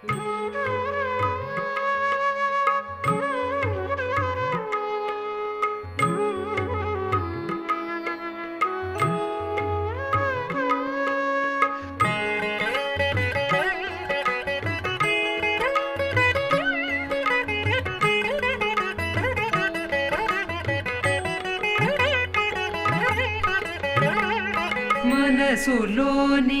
मन सुलोनी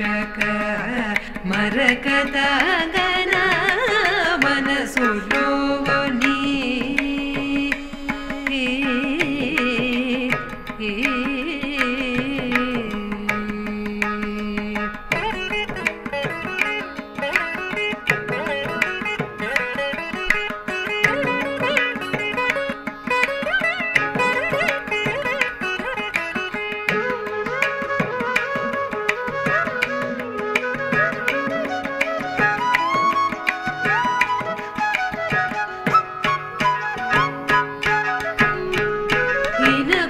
मरकता गना मन Yine